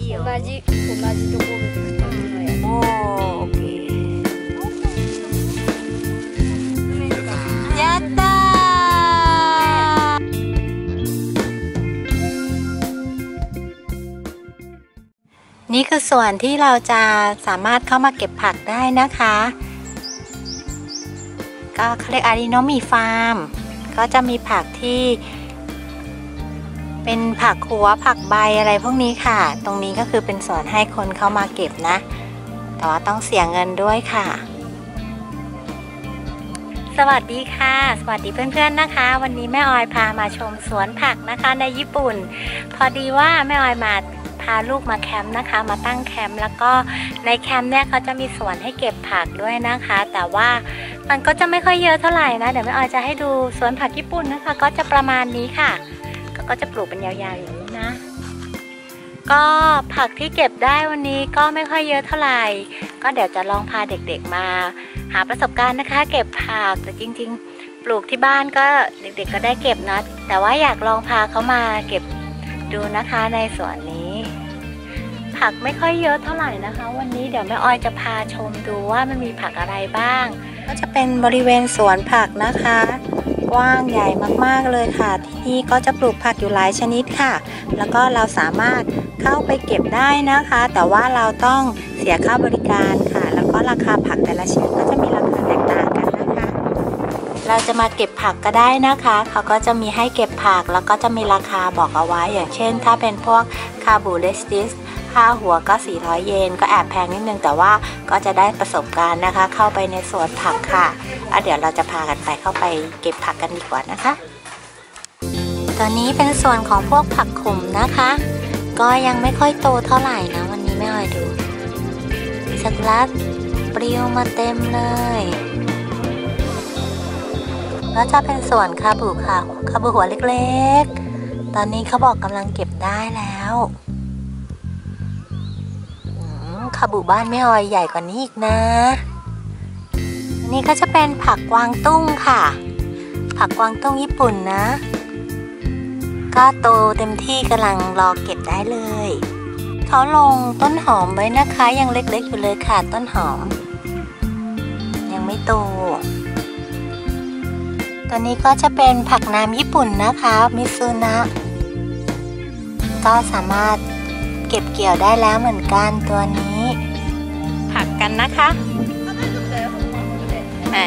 いいよ同じ同じところで2つのやつおオッケーนี่คือส่วนที่เราจะสามารถเข้ามาเก็บผักได้นะคะ ก็เรียกอารีโนมีฟาร์ม ก็จะมีผักที่ เป็นผักหัวผักใบอะไรพวกนี้ค่ะ ตรงนี้ก็คือเป็นสวนให้คนเข้ามาเก็บนะ แต่ว่าต้องเสียเงินด้วยค่ะ สวัสดีค่ะ สวัสดีเพื่อนๆนะคะ วันนี้แม่ออยพามาชมสวนผักนะคะในญี่ปุ่น พอดีว่าแม่ออยมาพาลูกมาแคมป์นะคะ มาตั้งแคมป์แล้วก็ในแคมป์เนี่ยเขาจะมีสวนให้เก็บผักด้วยนะคะ แต่ว่ามันก็จะไม่ค่อยเยอะเท่าไหร่นะ เดี๋ยวแม่ออยจะให้ดูสวนผักญี่ปุ่นนะคะ ก็จะประมาณนี้ค่ะ ก็จะปลูกเป็นยาวๆอย่างนี้นะ ก็ผักที่เก็บได้วันนี้ก็ไม่ค่อยเยอะเท่าไหร่ ก็เดี๋ยวจะลองพาเด็กๆมา หาประสบการณ์นะคะ เก็บผักแต่จริง ๆ ปลูกที่บ้านก็เด็กๆก็ได้เก็บนะ แต่ว่าอยากลองพาเขามาเก็บดูนะคะในสวนนี้ ผักไม่ค่อยเยอะเท่าไหร่นะคะ วันนี้เดี๋ยวแม่ออยจะพาชมดูว่ามันมีผักอะไรบ้าง ก็จะเป็นบริเวณสวนผักนะคะ กว้างใหญ่มากๆเลยค่ะ ที่นี่ก็จะปลูกผักอยู่หลายชนิดค่ะ แล้วก็เราสามารถเข้าไปเก็บได้นะคะ แต่ว่าเราต้องเสียค่าบริการค่ะ แล้วก็ราคาผักแต่ละชนิดก็จะมีราคาแตกต่างกันนะคะ เราจะมาเก็บผักก็ได้นะคะ เขาก็จะมีให้เก็บผักแล้วก็จะมีราคาบอกเอาไว้ อย่างเช่น ถ้าเป็นพวกคาบูเลสติสค่าหัวก็ 400 เยน ก็แอบแพงนิดนึง แต่ว่าก็จะได้ประสบการณ์นะคะ เข้าไปในสวนผักค่ะะเดี๋ยวเราจะพากันไปเข้าไปเก็บผักกันดีกว่านะคะ ตอนนี้เป็นส่วนของพวกผักขมนะคะ ก็ยังไม่ค่อยโตเท่าไหร่นะ วันนี้ไม่ค่อยดูสักรัดปลิวมาเต็มเลย แล้วจะเป็นส่วนคาบูค่ะคาบูหัวเล็กๆ ตอนนี้เขาบอกกำลังเก็บได้แล้วคาบูบ้านไม่ออยใหญ่กว่านี้อีกนะนนี้ก็จะเป็นผักกวางตุ้งค่ะ ผักกวางตุ้งญี่ปุ่นนะ ก็โตเต็มที่กำลังรอเก็บได้เลย เขาลงต้นหอมไว้นะคะยังเล็กๆอยู่เลยค่ะต้นหอม ยังไม่โต ตัวนี้ก็จะเป็นผักน้ำญี่ปุ่นนะคะ มิซูนะ ก็สามารถเก็บเกี่ยวได้แล้วเหมือนกันตัวนี้ ผักกันนะคะไหน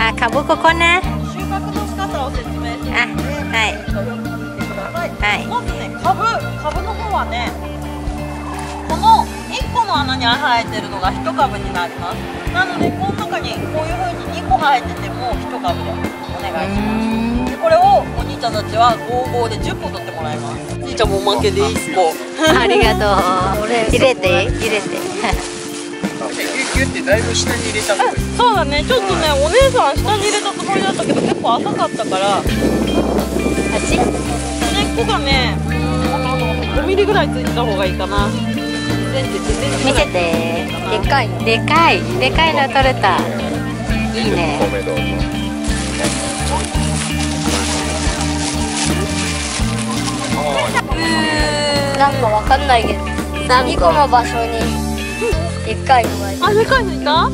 อะคาบุโกโกนะ อะไหนไหน 個の穴に生えてるのが1株になります。なので、この中にこういう風に2個生えてても1株でお願いします。でこれをお兄ちゃんたちは55で10個取ってもらいます。お兄ちゃんもおまけで1個。ありがとう入れて入れてギュッギュッてだいぶ下に入れたそうだね、ちょっとね、お姉さん下に入れたつもりだったけど結構浅かったから根っこがね5ミリぐらいついてた方がいいかな見せて。でっかいの。でかい。でかいの取れた。いいね。10個目どうぞなんかわかんないけど2個の場所にでっかいのがいる。あ、でかいのいた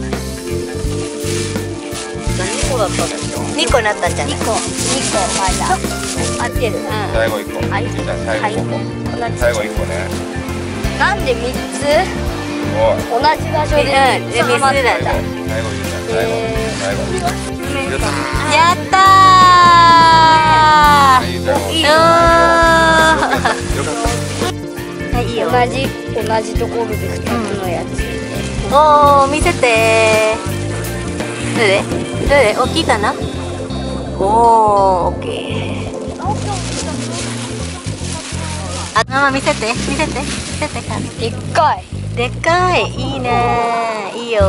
？2個だったんですよ2個なったんじゃない？2個。2個まだ。合ってる。最後1個。はい。じゃあ最後5個。同じ最後1個ねなんで三つ？同じ場所で3つハマったんだやった。ー同じ同じところで二つのやつ、お、お見せてどれ？どれ？大きいかな？おーケーママ見せて。見せて。見せて。からでっかい。でっかい。いいね。いいよ